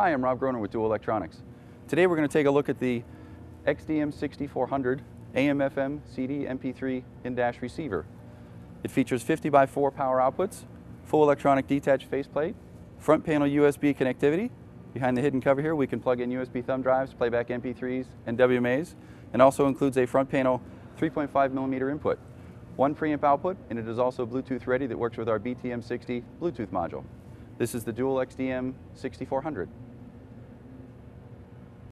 Hi, I'm Rob Groner with Dual Electronics. Today we're going to take a look at the XDM6400 AM FM CD MP3 in-dash receiver. It features 50 by 4 power outputs, full electronic detached faceplate, front panel USB connectivity. Behind the hidden cover here we can plug in USB thumb drives, playback MP3s, and WMAs, and also includes a front panel 3.5 millimeter input. One preamp output, and it is also Bluetooth ready that works with our BTM60 Bluetooth module. This is the Dual XDM 6400.